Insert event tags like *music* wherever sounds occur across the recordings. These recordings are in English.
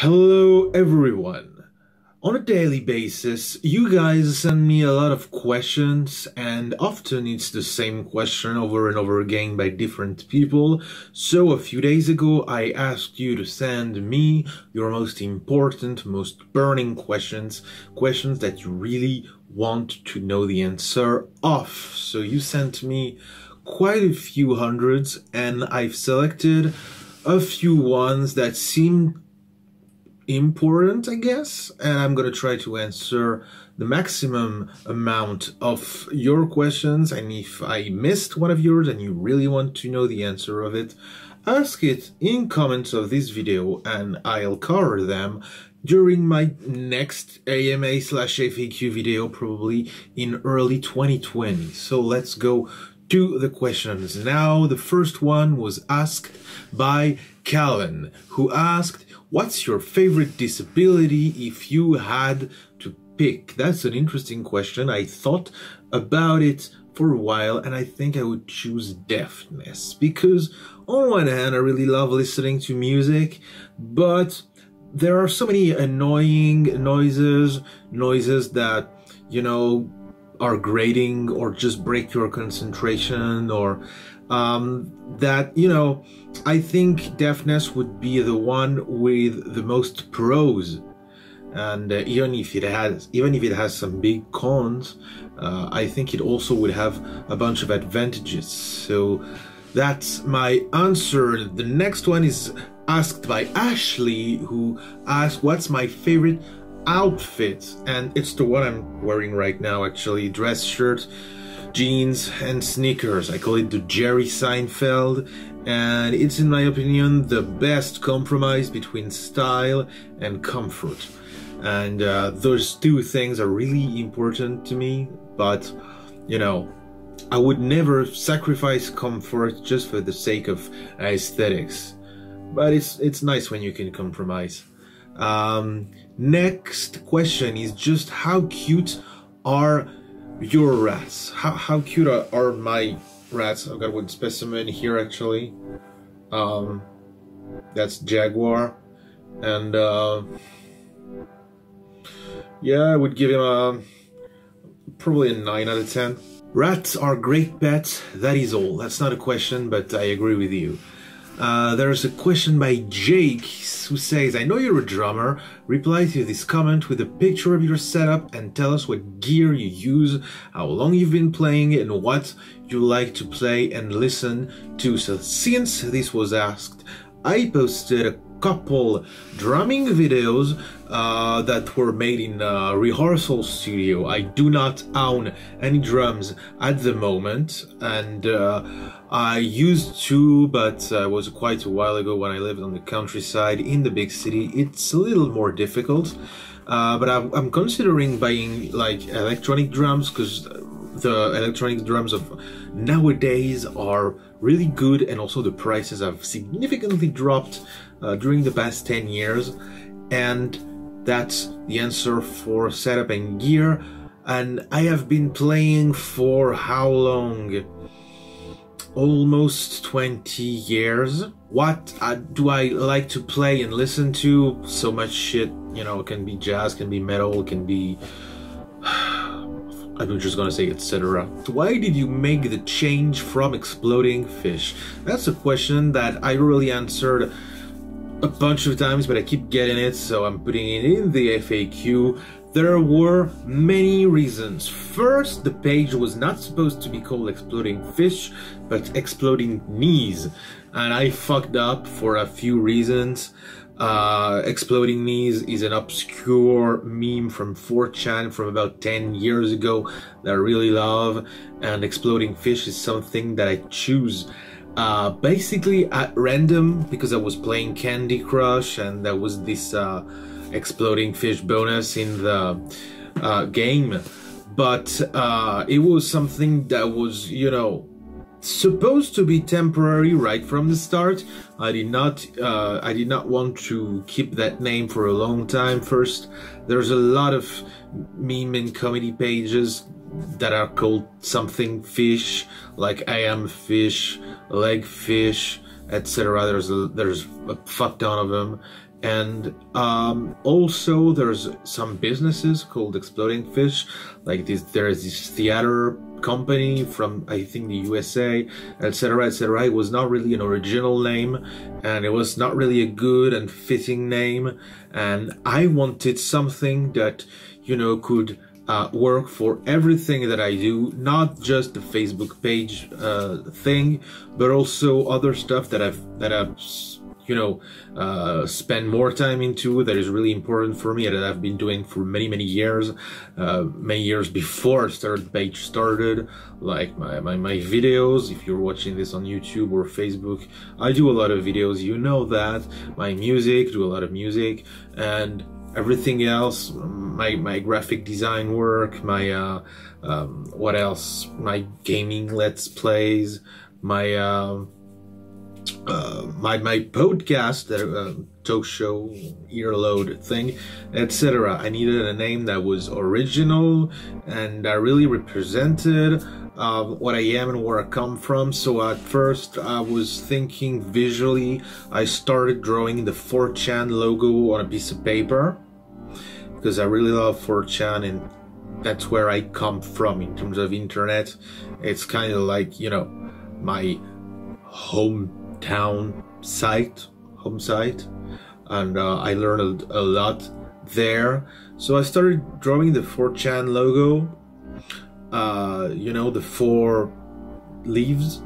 Hello everyone. On a daily basis, you guys send me a lot of questions and often it's the same question over and over again by different people. So a few days ago, I asked you to send me your most important, most burning questions, questions that you really want to know the answer of. So you sent me quite a few hundreds and I've selected a few ones that seem important, I guess, and I'm gonna try to answer the maximum amount of your questions. And if I missed one of yours and you really want to know the answer of it, ask it in comments of this video and I'll cover them during my next AMA slash FAQ video, probably in early 2020. So let's go to the questions. Now, the first one was asked by Calvin, who asked, What's your favorite disability if you had to pick? That's an interesting question. I thought about it for a while and I think I would choose deafness because on one hand I really love listening to music but there are so many annoying noises noises that you know are grating or just break your concentration or um, that you know I think deafness would be the one with the most pros. And uh, even if it has even if it has some big cons uh, I think it also would have a bunch of advantages. So that's my answer. The next one is asked by Ashley who asked what's my favorite outfit? And it's the one I'm wearing right now actually. Dress shirt jeans and sneakers. I call it the Jerry Seinfeld and it's in my opinion the best compromise between style and comfort. And uh, those two things are really important to me but you know I would never sacrifice comfort just for the sake of aesthetics. But it's it's nice when you can compromise. Um, next question is just how cute are your rats how, how cute are, my rats. I've got one specimen here actually. Um, that's Jaguar. And uh, yeah, I would give him a probably a 9 out of 10. Rats are great pets, that is all. That's not a question, but I agree with you. Uh, there's a question by Jake who says, I know you're a drummer. Reply to this comment with a picture of your setup and tell us what gear you use, how long you've been playing, and what you like to play and listen to. So since this was asked, I posted a couple drumming videos uh, that were made in a rehearsal studio. I do not own any drums at the moment and uh, I used to but uh, it was quite a while ago when I lived on the countryside in the big city. It's a little more difficult uh, but I'm, I'm considering buying like electronic drums because the electronic drums of nowadays are really good and also the prices have significantly dropped uh, during the past 10 years and that's the answer for setup and gear and I have been playing for how long? Almost 20 years. What uh, do I like to play and listen to? So much shit, you know, it can be jazz, can be metal, can be *sighs* I'm just gonna say etc. Why did you make the change from exploding fish? That's a question that I really answered a bunch of times, but I keep getting it, so I'm putting it in the FAQ. There were many reasons. First, the page was not supposed to be called Exploding Fish, but Exploding Knees. And I fucked up for a few reasons. Uh, Exploding Knees is an obscure meme from 4chan from about 10 years ago that I really love, and Exploding Fish is something that I choose uh, basically at random because I was playing Candy Crush and there was this uh, Exploding Fish bonus in the uh, game, but uh, it was something that was, you know, supposed to be temporary right from the start. I did not uh, I did not want to keep that name for a long time. First, there's a lot of meme and comedy pages that are called something fish, like I am fish, leg fish, etc. There's a, there's a fuck ton of them, and um, also there's some businesses called Exploding Fish, like this. There is this theater company from I think the USA, etc., etc. It was not really an original name, and it was not really a good and fitting name. And I wanted something that you know could uh, work for everything that I do, not just the Facebook page uh, thing, but also other stuff that I've that I've you know, uh, spend more time into that is really important for me that I've been doing for many, many years, uh, many years before Third Page started, like my, my, my videos, if you're watching this on YouTube or Facebook, I do a lot of videos, you know that, my music, do a lot of music, and everything else, my, my graphic design work, my, uh, um, what else, my gaming let's plays, my, uh, uh, my my podcast, uh, talk show, earload thing, etc. I needed a name that was original and that really represented uh, what I am and where I come from. So at first, I was thinking visually. I started drawing the 4chan logo on a piece of paper because I really love 4chan and that's where I come from in terms of internet. It's kind of like you know my hometown site, home site, and uh, I learned a, lot there. So I started drawing the 4chan logo, uh, you know, the four leaves.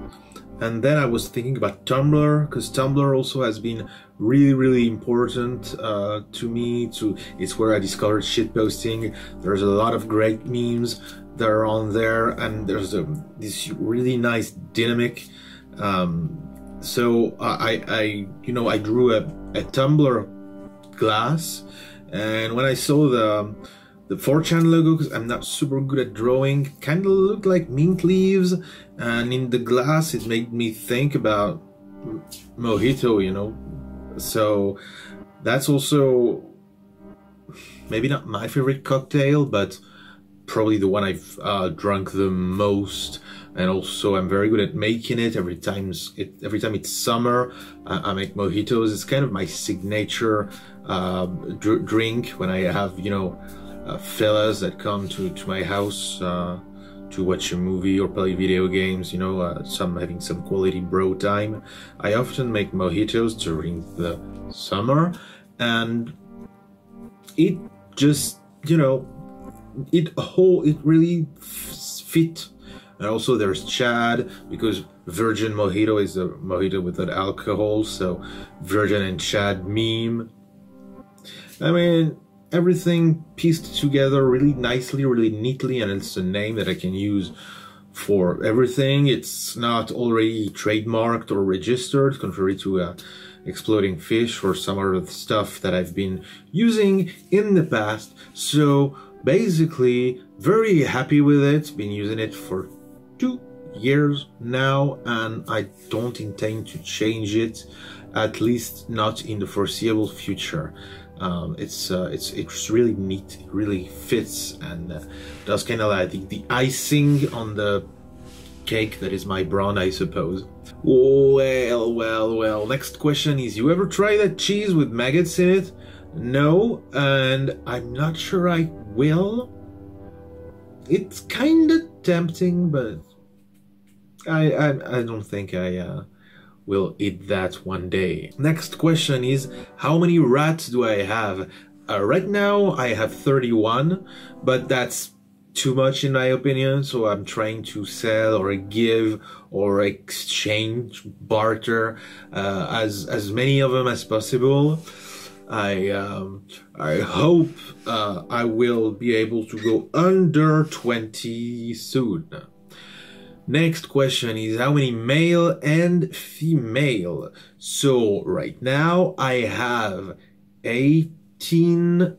And then I was thinking about Tumblr because Tumblr also has been really, really important uh, to me. To it's where I discovered shitposting. There's a lot of great memes that are on there, and there's a, this really nice dynamic um, so I, I, you know, I drew a, a tumbler glass, and when I saw the the 4chan logo, because I'm not super good at drawing, kind of looked like mint leaves, and in the glass it made me think about mojito, you know. So that's also maybe not my favorite cocktail, but probably the one I've uh, drunk the most and also I'm very good at making it every time it every time it's summer I, make mojitos it's kind of my signature uh, dr drink when I have you know uh, fellas that come to, to my house uh, to watch a movie or play video games you know uh, some having some quality bro time I often make mojitos during the summer and it just you know it whole it really fit and also there's Chad because virgin mojito is a mojito without alcohol, so virgin and Chad meme. I mean, everything pieced together really nicely, really neatly, and it's a name that I can use for everything. It's not already trademarked or registered, contrary to uh, exploding fish or some other stuff that I've been using in the past. So basically, very happy with it. Been using it for two years now and I don't intend to change it at least not in the foreseeable future um, it's uh, it's it's really neat. It really fits and uh, does kind of like the, the icing on the cake that is my brawn I suppose. Well well well next question is you ever try that cheese with maggots in it? No and I'm not sure I will. It's kind of tempting but I, I, I don't think I uh, will eat that one day. Next question is, how many rats do I have? Uh, right now I have 31, but that's too much in my opinion, so I'm trying to sell or give or exchange, barter uh, as, as many of them as possible. I um, I hope uh, I will be able to go under 20 soon. Next question is how many male and female? So right now I have 18,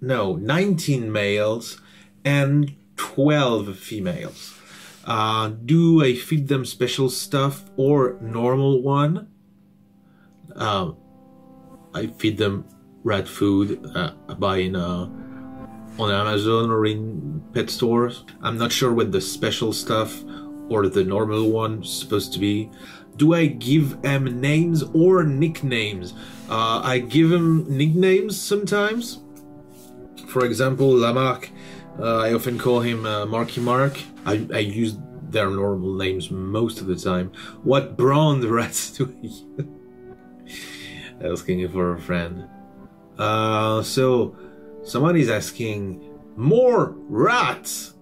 no, 19 males and 12 females. Uh, do I feed them special stuff or normal one? Um, I feed them rat food uh, buying uh, on Amazon or in pet stores. I'm not sure what the special stuff or the normal one supposed to be. do I give them names or nicknames? Uh, I give them nicknames sometimes. For example, Lamarck, uh, I often call him uh, Marky Mark. I, I use their normal names most of the time. What brown *laughs* rats do I use? asking for a friend. Uh, so, somebody's asking, more rats!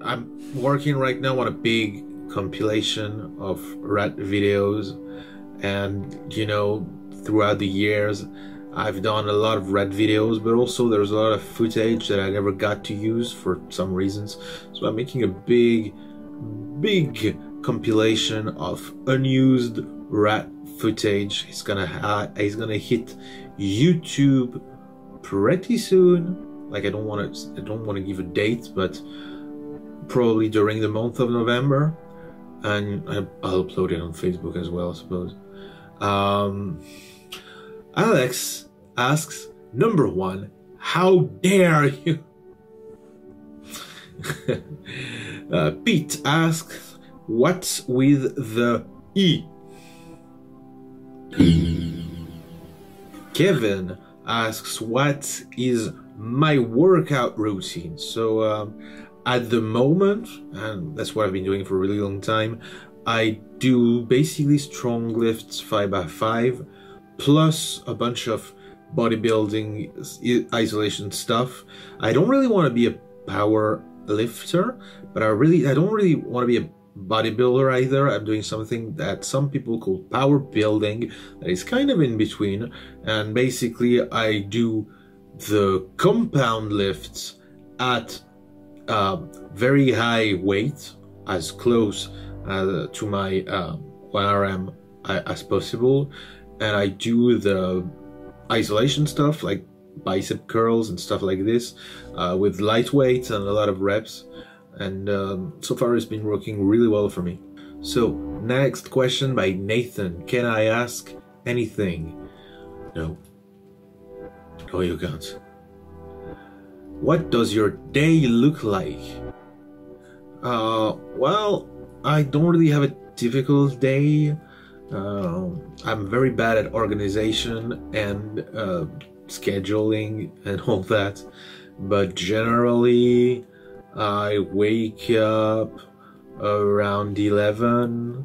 I'm working right now on a big compilation of rat videos, and you know, throughout the years, I've done a lot of rat videos, but also there's a lot of footage that I never got to use for some reasons. So I'm making a big, big compilation of unused rat footage. He's gonna he's gonna hit YouTube pretty soon. Like I don't want to I don't want to give a date, but probably during the month of November, and I'll upload it on Facebook as well, I suppose. Um, Alex asks number one, how dare you? *laughs* uh, Pete asks, what's with the E? Kevin asks, What is my workout routine? So, um, at the moment, and that's what I've been doing for a really long time, I do basically StrongLifts 5x5 plus a bunch of bodybuilding isolation stuff. I don't really want to be a power lifter, but I really I don't really want to be a bodybuilder either. I'm doing something that some people call power building, that is kind of in between. And basically, I do the compound lifts at uh, very high weight, as close uh, to my uh, 1RM as possible. And I do the isolation stuff like bicep curls and stuff like this uh, with lightweight and a lot of reps and um, so far it's been working really well for me. So, next question by Nathan Can I ask anything? No. No, you can't. What does your day look like? Uh, well, I don't really have a difficult day. Uh, I'm very bad at organization and uh, scheduling and *laughs* all that, but generally, I wake up around 11.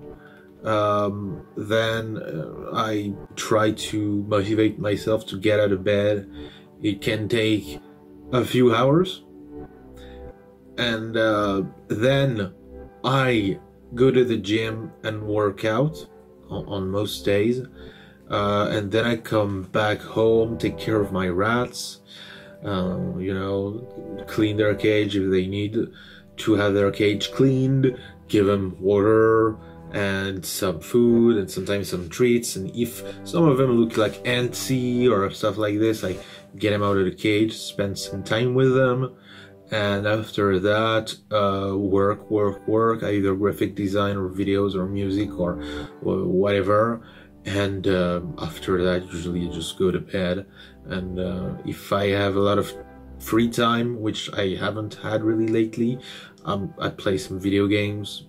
Um, then uh, I try to motivate myself to get out of bed. It can take a few hours. And uh, then I go to the gym and work out on, on most days. Uh, and then I come back home, take care of my rats, um, you know, clean their cage if they need to have their cage cleaned, give them water and some food and sometimes some treats. And if some of them look like antsy or stuff like this, I get them out of the cage, spend some time with them. And after that, uh, work, work, work, either graphic design or videos or music or, whatever. And uh, after that, usually you just go to bed and uh, if I have a lot of free time, which I haven't had really lately, um, I play some video games.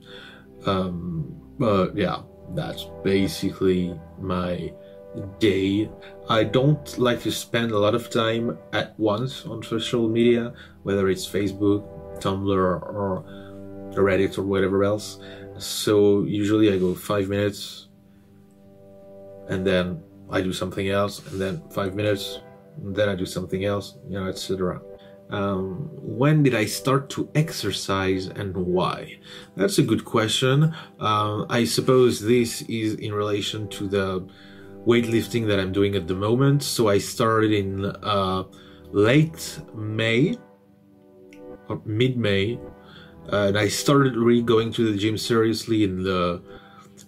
Um, but yeah, that's basically my day. I don't like to spend a lot of time at once on social media, whether it's Facebook, Tumblr, or Reddit, or whatever else. So usually I go five minutes and then I do something else, and then five minutes, and then I do something else, you know, etc. Um, when did I start to exercise and why? That's a good question. Uh, I suppose this is in relation to the weightlifting that I'm doing at the moment. So I started in uh, late May or mid May, uh, and I started really going to the gym seriously in the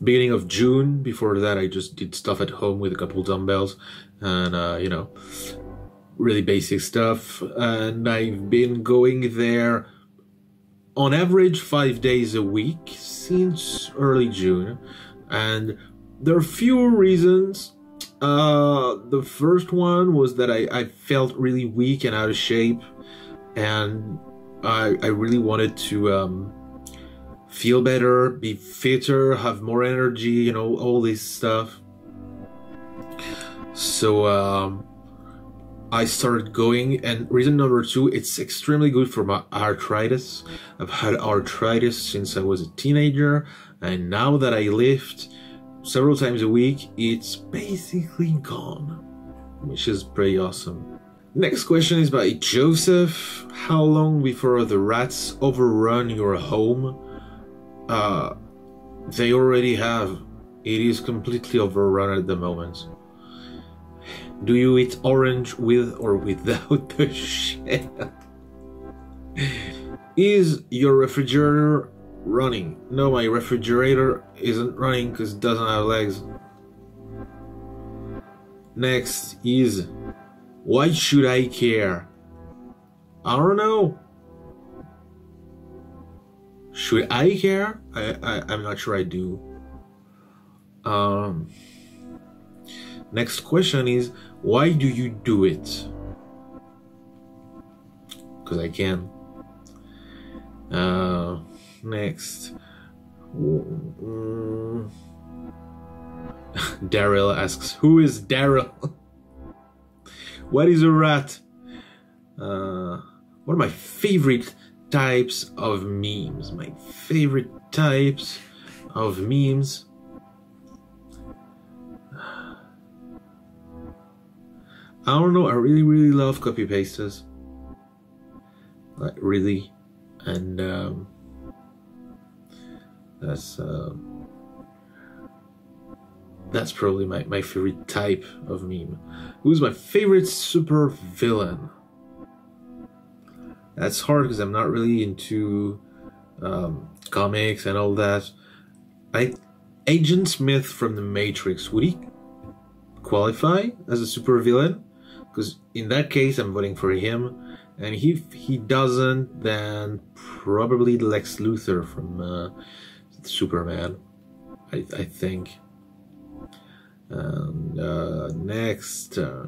beginning of June. Before that, I just did stuff at home with a couple dumbbells and uh, you know really basic stuff and i've been going there on average five days a week since early june and there are few reasons uh, the first one was that I, I felt really weak and out of shape and i, I really wanted to um, feel better, be fitter, have more energy, you know, all this stuff. So um, I started going, and reason number two, it's extremely good for my arthritis. I've had arthritis since I was a teenager, and now that I lift several times a week, it's basically gone, which is pretty awesome. Next question is by Joseph. How long before the rats overrun your home? Uh, they already have. It is completely overrun at the moment. Do you eat orange with or without the *laughs* shell? is your refrigerator running? No, my refrigerator isn't running because it doesn't have legs. Next is why should I care? I don't know. Should I care? I, I I'm not sure I do. Um. Next question is why do you do it? Because I can. Uh, next. *laughs* Daryl asks, Who is Daryl? *laughs* What is a rat? Uh, one of my favorite types of memes. My favorite types of memes. *sighs* I don't know. I really, really love copy pasters. Like really, and um, that's. Uh, that's probably my, my favorite type of meme. Who's my favorite super villain? That's hard because I'm not really into um, comics and all that. I Agent Smith from The Matrix would he qualify as a super villain? Because in that case, I'm voting for him, and if he doesn't, then probably Lex Luthor from uh, Superman. I, I think. And uh, next, uh,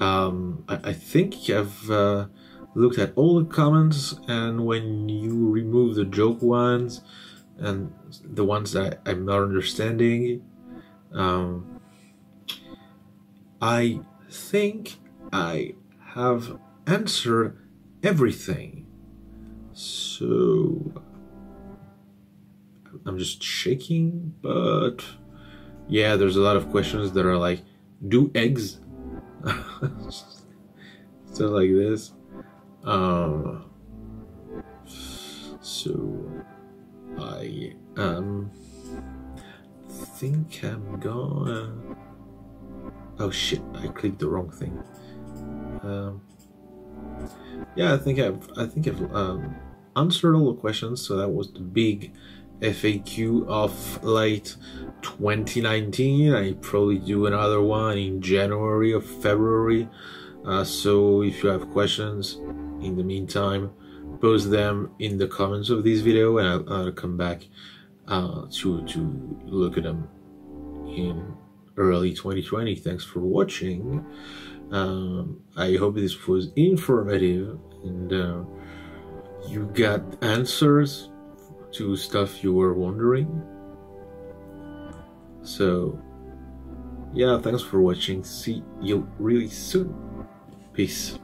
um, I, I, think I've uh, looked at all the comments, and when you remove the joke ones and the ones that I'm not understanding, um, I think I have answered everything. So I'm just shaking, but yeah, there's a lot of questions that are like, do eggs *laughs* stuff like this? Um, so I um think I'm gonna. Oh shit! I clicked the wrong thing. Um, yeah, I think I've I think I've um, answered all the questions. So that was the big FAQ of late 2019. I probably do another one in January or February. Uh, so if you have questions in the meantime, post them in the comments of this video and I'll, I'll come back uh, to, to look at them in early 2020. Thanks for watching. Um, I hope this was informative and uh, you got answers to stuff you were wondering. So, yeah, thanks for watching. See you really soon. Peace.